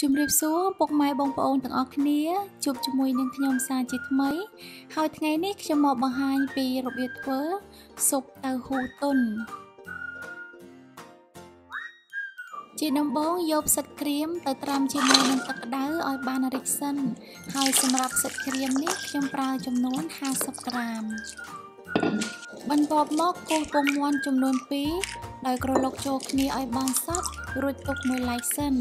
ជំរាបសួរពុកម៉ែបងប្អូនទាំងអស់គ្នាជួបជាមួយនឹងខ្ញុំសាជាថ្មី ហើយថ្ងៃនេះខ្ញុំមកបង្ហាញពីរបៀបធ្វើស៊ុបតៅហ៊ូទុនជាដំបូងយកផ្សិតក្រៀមទៅត្រាំជាមួយនឹងទឹកក្តៅឲ្យបានរីកសិន ហើយសម្រាប់ផ្សិតក្រៀមនេះខ្ញុំប្រើចំនួន50ក្រាមបន្ទាប់មកគោះពងមាន់ចំនួន2ដោយក្រឡុកចូលគ្នាឲ្យបានសព្វរួចទុកមួយឡែកសិន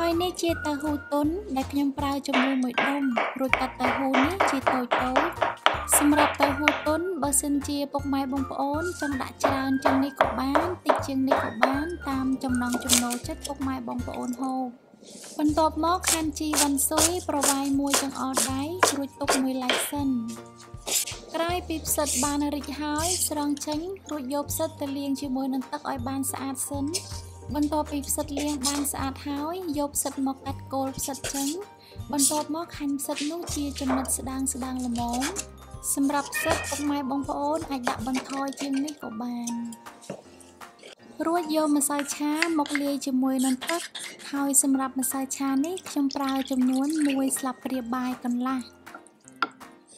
ហើយនេះជាតៅហ៊ូទុនដែលខ្ញុំប្រើចំនួនមួយដុំរួចកាត់តៅហ៊ូនេះជាតូចតូចសម្រាប់តៅហ៊ូទុនបើសិនជាពុកម៉ែបងប្អូនចង់ដាក់ច្រើនជាងនេះក៏បានតិចជាងនេះក៏បានតាមចំណង់ចំណូលចិត្តពុកម៉ែបងប្អូនហូបបន្ទាប់មកហាន់ជីវ៉ាន់ស៊ុយប្រវាយមួយចង្អុលដៃរួចទុកមួយឡែកសិនក្រោយពីផ្សិតបានរីកហើយស្រង់ចេញរួចយកផ្សិតទៅលាងជាមួយនឹងទឹកឲ្យបានស្អាតសិន បន្ទាប់ពីផ្សិតលាងបានស្អាតហើយយកផ្សិតមកកាត់គល់ផ្សិតចេញបន្ទាប់មកខាញ់ផ្សិតនោះជាចំណិតស្ដាងស្ដាងល្មមសម្រាប់ផ្សិតពុកម៉ែបងប្អូនអាចដាក់បន្ថយជាងនេះក៏បានរួចយកម្សៅឆាមកលាយជាមួយនឹងទឹកហើយសម្រាប់ម្សៅឆានេះខ្ញុំប្រើចំនួន1ស្លាបព្រាបាយកន្លះ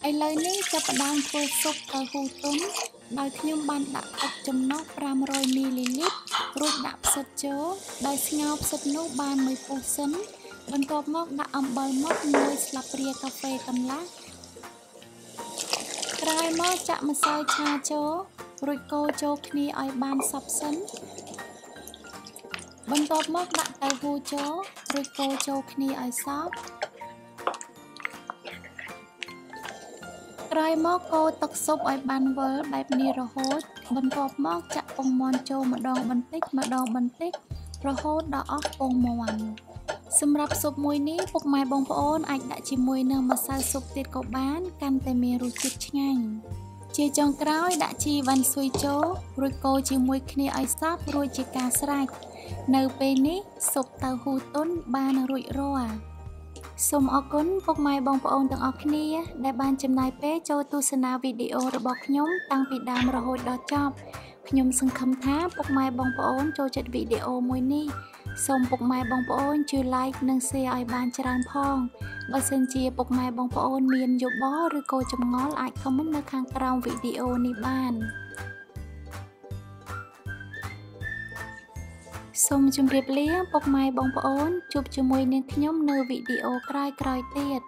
ឥឡូវនេះចាប់ផ្ដើមធ្វើស៊ុបតៅហ៊ូទុនដោយខ្ញុំបានដាក់ទឹកចំណុះ500មីលីលីត្ររួចដាក់ផ្សិតចូលដោយស្ងោរផ្សិតនោះបានមួយពុះសិន បន្ទាប់មកដាក់អំបិលមកមួយស្លាបព្រាកាហ្វេកន្លះក្រោយមកចាក់ម្សៅឆាចូលរួចកូរចូលគ្នាឲ្យបានសព្វសិន បន្ទាប់មកដាក់តៅហ៊ូចូលរួចកូរចូលគ្នាឲ្យសព្វក្រោយមកកូរទឹកស៊ុបឲ្យបានវិលបែបនេះរហូត បន្ទាប់មកចាក់ពងមាន់ចូលម្ដងបន្តិចម្ដងបន្តិចរហូតដល់អស់ពងមាន់សម្រាប់ស៊ុបមួយនេះពុកម៉ែបងប្អូនអាចដាក់ជាមួយនឹងម្សៅស៊ុបទៀតក៏បាន កាន់តែមានរសជាតិឆ្ងាញ់ជាចុងក្រោយដាក់ជីវ៉ាន់ស៊ុយចូលរួចកូរជាមួយគ្នាឲ្យសព្វរួចជាការស្រេចនៅពេលនេះស៊ុបតៅហ៊ូទុនបានរួចរាល់ សូមអរគុណពុកម៉ែបងប្អូនទាំងអស់គ្នា ដែលបានចំណាយពេលចូលទស្សនាវីដេអូរបស់ខ្ញុំតាំងពីដើមរហូតដល់ចប់ខ្ញុំសង្ឃឹមថាពុកម៉ែបងប្អូនចូលចិត្តវីដេអូមួយនេះសូមពុកម៉ែបងប្អូនជួយ like និង share ឲ្យបានច្រើនផងបើសិនជាពុកម៉ែបងប្អូនមានយោបល់ឬក៏ចម្ងល់អាច comment នៅខាងក្រោមវីដេអូនេះបាន សូមជម្រាបលាពុកម៉ែបងប្អូនជួបជាមួយនឹងខ្ញុំនៅវីដេអូក្រោយៗទៀត